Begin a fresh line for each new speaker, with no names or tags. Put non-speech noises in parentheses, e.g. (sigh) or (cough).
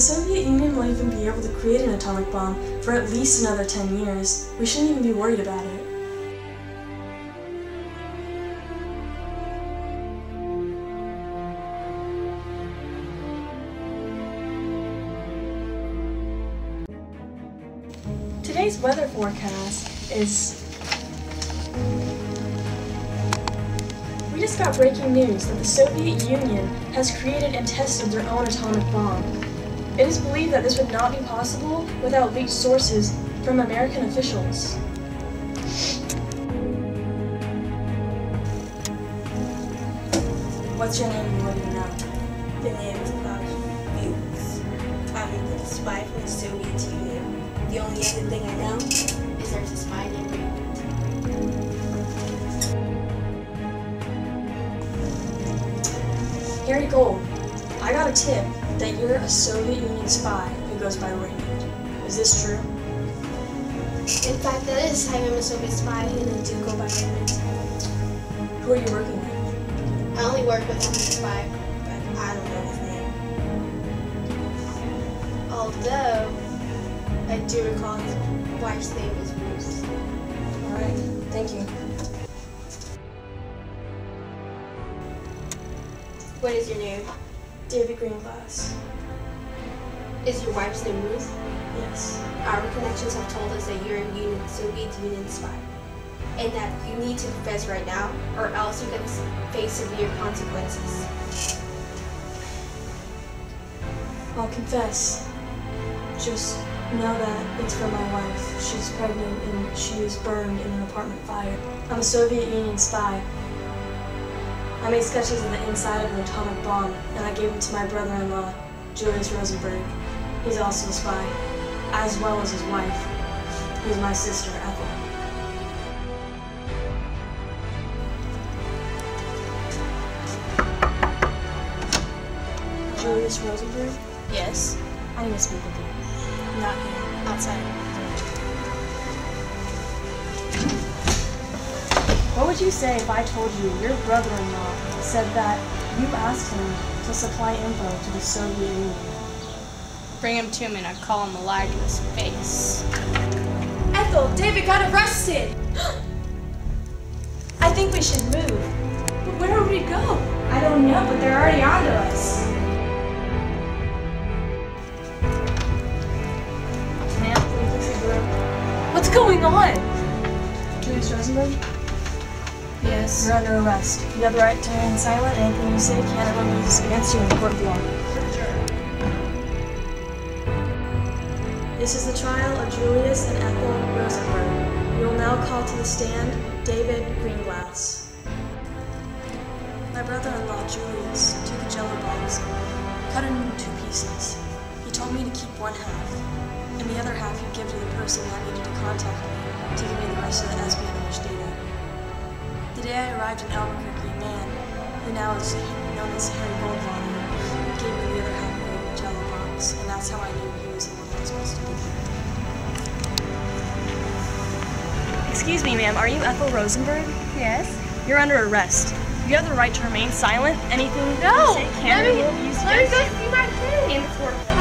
the Soviet Union will even be able to create an atomic bomb for at least another 10 years, we shouldn't even be worried about it. Today's weather forecast is. We just got breaking news that the Soviet Union has created and tested their own atomic bomb. It is believed that this would not be possible without leaked sources from American officials. What's your name and what do you know?
The name is Klaus Fuchs. I'm the spy from the Soviet Union. The only other thing I know is there's a spy named Raymond.
Harry Gold, a tip that you're a Soviet Union spy who goes by Raymond. Is this true?
In fact, that is I am a Soviet spy and I do go by Raymond.
Who are you working with?
I only work with one spy,
But I don't know his name.
although I do recall his wife's name is Bruce.
Alright, thank you.
What is your name?
David Greenglass.
Is your wife's name Ruth?
Yes.
Our connections have told us that you're a Union, Soviet Union spy. And that you need to confess right now, or else you can face severe consequences.
I'll confess. Just know that it's for my wife. She's pregnant and she was burned in an apartment fire. I'm a Soviet Union spy. I made sketches of the inside of an atomic bomb and I gave them to my brother-in-law, Julius Rosenberg. He's also a spy, as well as his wife, who's my sister, Ethel. Julius Rosenberg?
Yes.
I need to speak with you.
Not here. Outside.
What would you say if I told you your brother-in-law said that you asked him to supply info to the Soviet Union?
Bring him to me and I call him a liar to his face.
Ethel, David got arrested! (gasps)
I think we should move.
But where would we go?
I don't know, but they're already onto us. Ma'am, please leave the room?
What's going on?
Julius Rosenberg,
Yes.
you're under arrest. You have the right to remain silent. Anything you say can ever be used against you in court of law. This is the trial of Julius and Ethel Rosenberg. We will now call to the stand David Greenglass. My brother-in-law Julius took a jello box, cut it into two pieces. He told me to keep one half, and the other half he'd give to the person that needed to contact me to give me the rest of the espionage data. The day I arrived in Albuquerque, a man, who now is known as Harry Goldwater, gave me the other half of the jello box, and that's how I knew he was the one I was supposed to be. Excuse me, ma'am, are you Ethel Rosenberg?
Yes.
You're under arrest. You have the right to remain silent. Anything
No!
you say can
Let me,
be
let me go
you.
see my thing.